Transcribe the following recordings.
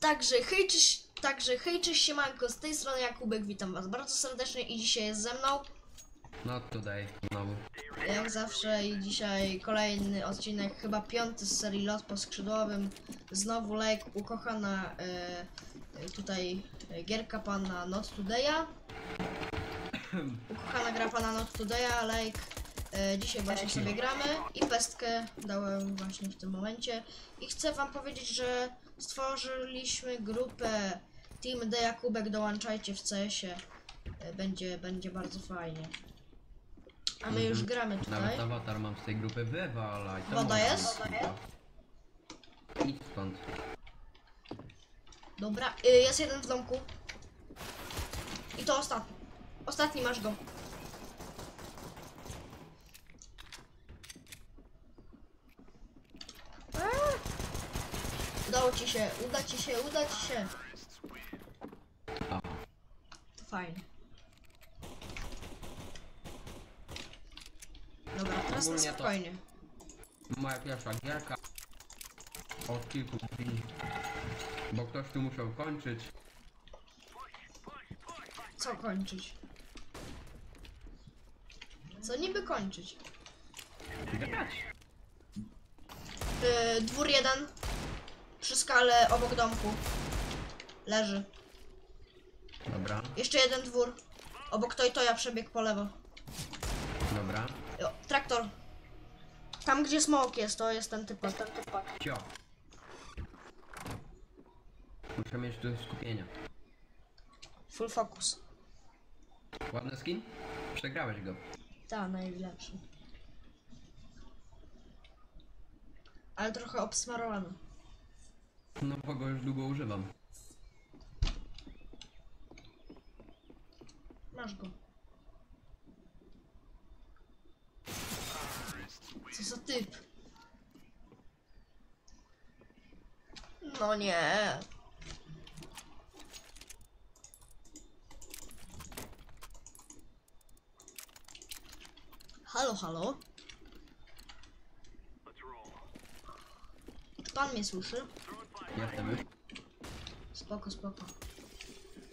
Także hej, cześć, także hej, cześć, siemanko, z tej strony Jakubek, witam was bardzo serdecznie i dzisiaj jest ze mną, No tutaj znowu. jak zawsze i dzisiaj kolejny odcinek, chyba piąty z serii Lot po skrzydłowym, znowu like, ukochana e, tutaj e, gierka pana Not Today'a, ukochana gra pana Not Today'a, like, e, dzisiaj właśnie sobie gramy i pestkę dałem właśnie w tym momencie. I chcę wam powiedzieć, że stworzyliśmy grupę Team D Jakubek, dołączajcie w CS-ie, E, będzie, będzie bardzo fajnie. A my już gramy tutaj. Nawet awatar mam z tej grupy wywalaj. to Woda jest? Idź stąd. Dobra, y, jest jeden w domku. I to ostatni. Ostatni masz go. Ci się, uda ci się, uda ci się. To fajnie. Dobra, teraz na Ogólnie to- spokojnie. moja pierwsza gierka. Od kilku dni. Bo ktoś tu musiał kończyć. Co kończyć? Co niby kończyć? Yy, dwór jeden. Przy skale obok domku. Leży. Dobra, Jeszcze jeden dwór. Obok to i to ja przebieg po lewo. dobra. Jo, traktor. Tam gdzie smok jest, to jest ten typ. Ten typ. Cio. Muszę mieć tu skupienia. Full focus. Ładny skin? Przegrałeś go. Ta, najlepszy. Ale trochę obsmarowany. No bo już długo używam. Masz go. Co za typ? No nie. Halo, halo? Czy pan mnie słyszy? Już. Spoko, spoko.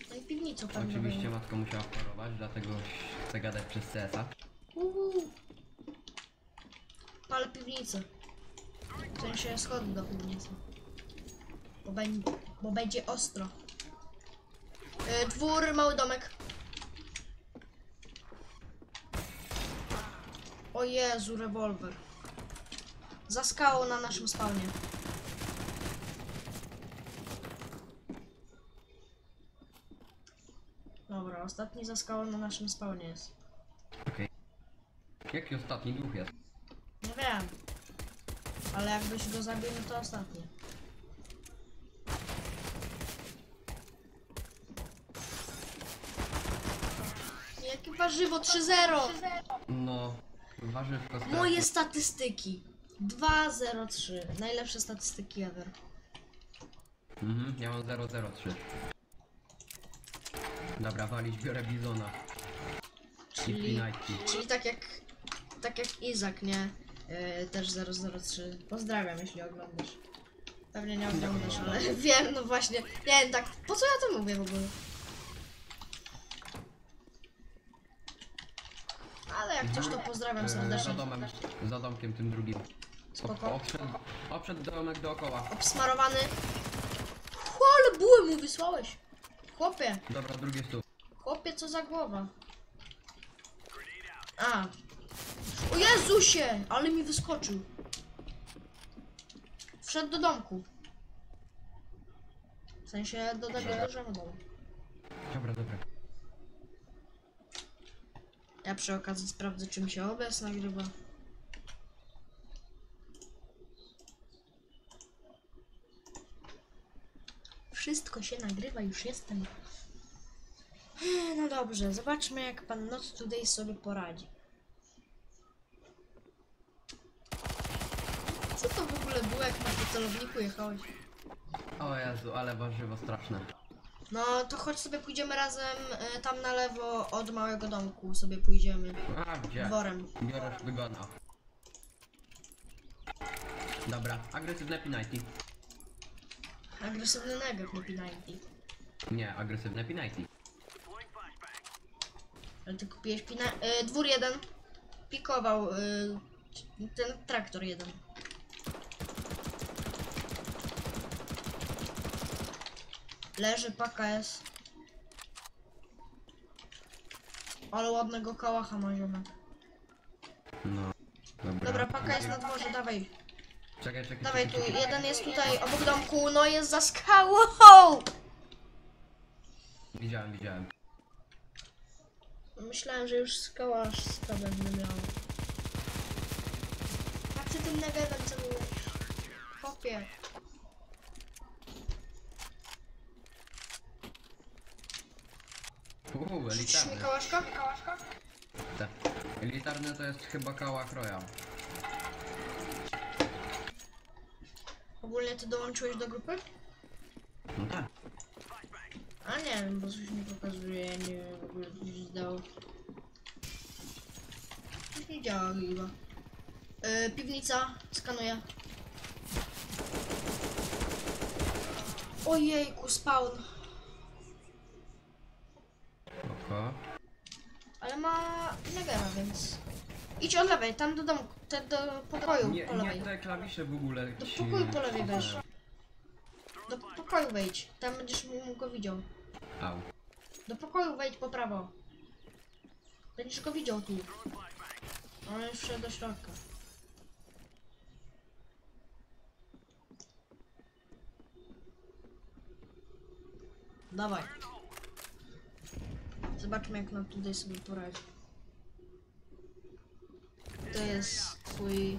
No i piwnicą pan Oczywiście matka musiała chorować, dlatego chcę gadać przez CS-a. Uuu. Palę piwnicę. W sensie schody do piwnicy. Bo, będzie, bo będzie ostro. Yy, dwór, mały domek. O Jezu, rewolwer. Za skałą na naszym spawnie. Dobra, ostatni za skałą na naszym spawnie jest. Okej. Jaki ostatni duch jest? Nie wiem. Ale jakbyś go zabił, no to ostatnie. Jakie warzywo 3-0! No, warzywko strachu. Moje statystyki. 2-0-3. Najlepsze statystyki ever. Mhm, ja mam 003. Dobra, walić, biorę bizona. Czyli, czyli tak jak tak jak Izak, nie? Yy, też 003. Pozdrawiam, jeśli oglądasz. Pewnie nie oglądasz, ale wiem, no właśnie. Nie wiem, tak. Po co ja to mówię w ogóle? Ale jak coś, to pozdrawiam E, Za serdecznie. domem, za domkiem tym drugim. Spoko. Obszedł, obszedł domek dookoła. Obsmarowany. Hu, ale buły mu wysłałeś. Chłopie, Dobra, drugie stu. chłopie, co za głowa. A. O Jezusie, ale mi wyskoczył. Wszedł do domku. W sensie do tego dużego domu. Dobra, dobra. Ja przy okazji sprawdzę, czym się OBS nagrywa. Wszystko się nagrywa, już jestem. No dobrze, zobaczmy jak pan Not Today sobie poradzi. Co to w ogóle było, jak na po celowniku jechałeś? O Jezu, ale warzywo straszne. No to chodź sobie pójdziemy razem e, tam na lewo od małego domku sobie pójdziemy. A, gdzie? Dworem. Biorę wygona. Dobra, agresywne pinajki. Agresywny nie P90. Nie, agresywne P90. Ale ty kupiłeś pina... Y, dwór jeden. Pikował y, ten traktor jeden. Leży, paka jest. Ale ładnego kałacha ma ziomek. No. Dobra. Dobra, paka jest na dworze, dawaj. Czekaj, czekaj. Dawaj tu, czekaj, czekaj. jeden jest tutaj obok domku, no jest za skałą! Widziałem, widziałem. Myślałem, że już skała aż sta będę miał. A ty tym negewem celujesz? Hopie. Uuu, Rzucisz mi kałaszka? Te. Elitarne to jest chyba kała kroja. Ogólnie ty dołączyłeś do grupy? No tak. A nie wiem, bo coś mi pokazuje, nie wiem w ogóle co się zdało. Coś nie działa chyba. Yy, piwnica, skanuję. Ojejku, spawn. Oko. Ale ma negera, więc... Idź od lewej, tam do domu, te, do pokoju Nie, po nie lewej. te klawisze w ogóle. Do ci- pokoju po lewej weź. Do pokoju wejdź, tam będziesz mu go widział. Au. Do pokoju wejdź po prawo. Będziesz go widział tu. On już wszedł do środka. Dawaj. Zobaczmy jak nam tutaj sobie poradzi. To jest twój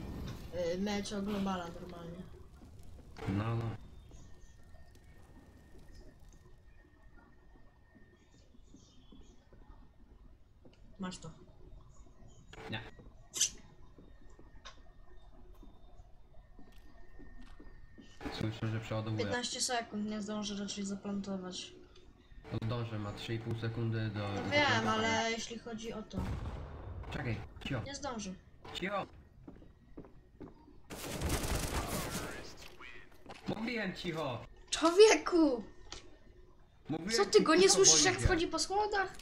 y, mecz o globala normalnie. No, no. Masz to. Nie. Słyszę, że przeładowuje. 15 sekund, nie zdążę raczej zaplantować. To Dążę, ma 3,5 sekundy do... No do wiem, ale jeśli chodzi o to, Czekaj, cicho, nie zdążę. Cicho. Mówiłem cicho. Człowieku! Mówiłem Co ty go nie cicho, słyszysz jak wchodzi po schodach?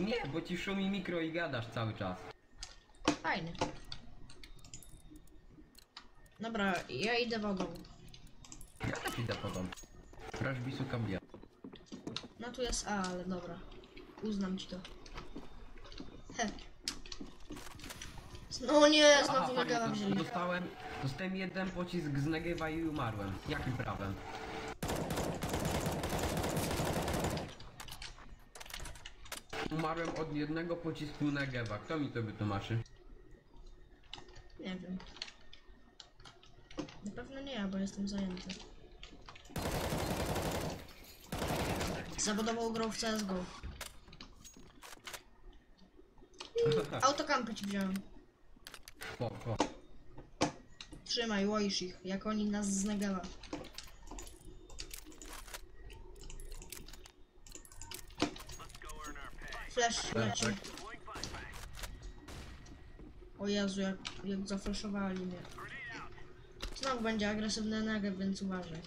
Nie, bo ci szumi mikro i gadasz cały czas. Fajnie. Dobra, ja idę wodą. Ja też idę potem. Crash bisu kabia. No tu jest A, ale dobra. Uznam ci to. He. No nie, znowu wzięli. dostałem, dostałem jeden pocisk z Negewa i umarłem. Jakim prawem? Umarłem od jednego pocisku Negewa. Kto mi to wytłumaczy? Nie wiem. Na pewno nie ja, bo jestem zajęty. Zawodowo grał w CSGO. Autokampy ci wziąłem. Po. Trzymaj, łoisz ich, jak oni nas z Negewa. Flash leci. O Jezu, jak, jak zafleszowali mnie. Znowu będzie agresywny negew, więc uważaj.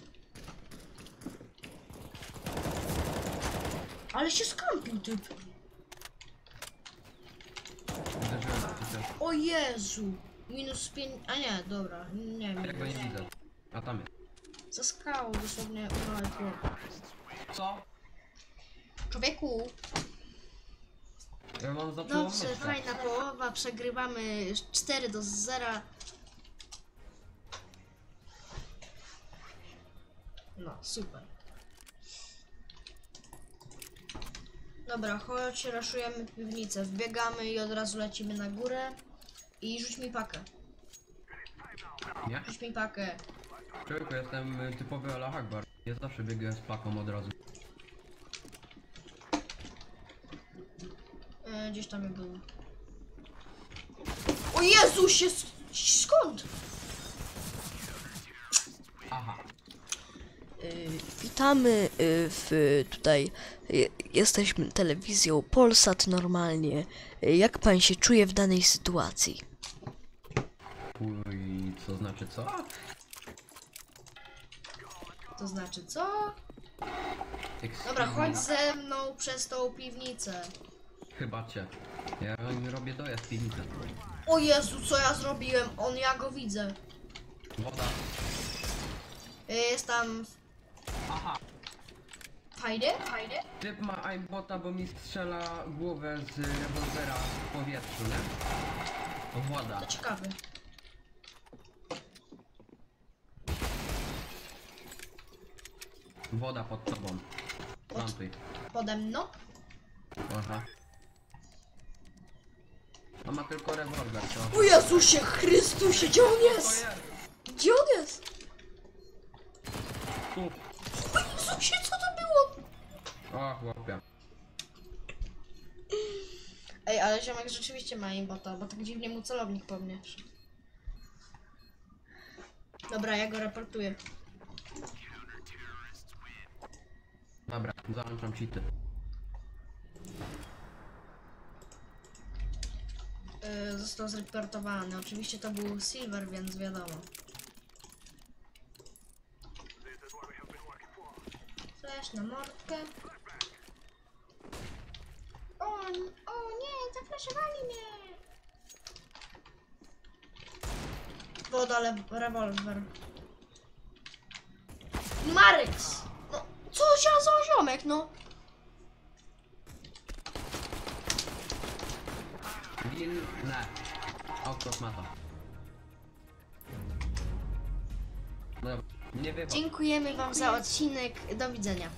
Ale się skąpił typ. O Jezu! Minus 5. A nie, dobra. Nie Ja go nie minus. widzę. A tam jest. Za skałą dosłownie umarł chłop. Co? Człowieku, Ja mam za dobrze, połowę. fajna połowa, przegrywamy 4 do 0. No, super. Dobra, chodź, raszujemy piwnicę, wbiegamy i od razu lecimy na górę. I rzuć mi pakę, Nie? rzuć mi pakę. Człowieku, jestem y, typowy Allah Akbar. Ja zawsze biegłem z paką od razu. E, gdzieś tam był. O Jezusie, s- skąd? Aha. Y, Witamy y, w tutaj. y, Jesteśmy telewizją Polsat normalnie. Y, Jak pan się czuje w danej sytuacji? Znaczy co? To znaczy co? Dobra, chodź ze mną przez tą piwnicę. Chyba cię. Ja robię dojazd piwnicę. O Jezu, co ja zrobiłem? On, ja go widzę. Woda. Jest tam... Aha. Fajnie? Fajnie? Typ ma aimbota, bo mi strzela głowę z rewolwera w powietrzu, nie? To ciekawe. Woda pod tobą. Plantuj. Pode mną? Aha. On ma tylko rewolwer, to... O Jezusie Chrystusie, gdzie on jest? Gdzie on jest? Tu. O Jezusie, co to było? O, chłopie. Ej, ale ziomek rzeczywiście ma imbota, bo tak dziwnie mu celownik po mnie. Dobra, ja go raportuję. Dobra, załączam cheaty. Yy, został zreportowany. Oczywiście to był Silver, więc wiadomo. Flash na mordkę. O, o nie, zaflaszowali mnie! Woda, le- rewolwer. Maryks! Za za ziomek, no? Win... Ne. Autosmata. Dobra, nie wiem. Dziękujemy wam za odcinek. Do widzenia.